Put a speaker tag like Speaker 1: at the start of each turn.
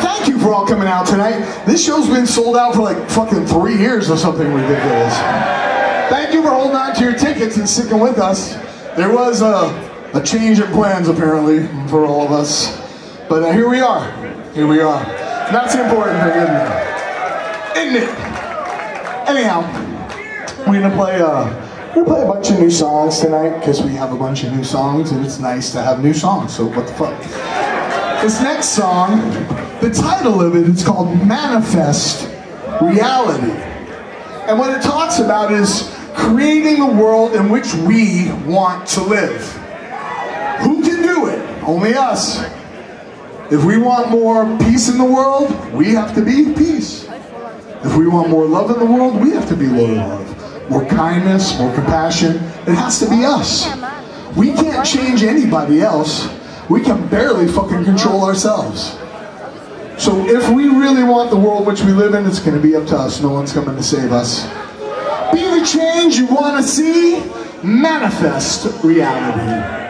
Speaker 1: thank you for all coming out tonight. This show's been sold out for like fucking three years or something ridiculous. Thank you for holding on to your tickets and sticking with us. There was a, a change in plans apparently for all of us. But uh, here we are. Here we are. That's the important thing, isn't it? Isn't it? Anyhow, we're gonna play uh, we're gonna play a bunch of new songs tonight because we have a bunch of new songs and it's nice to have new songs. So what the fuck? This next song, the title of it is called Manifest Reality. And what it talks about is creating a world in which we want to live. Who can do it? Only us. If we want more peace in the world, we have to be peace. If we want more love in the world, we have to be love. More kindness, more compassion. It has to be us. We can't change anybody else. We can barely fucking control ourselves. So if we really want the world which we live in, it's going to be up to us. No one's coming to save us. Be the change you want to see. Manifest reality.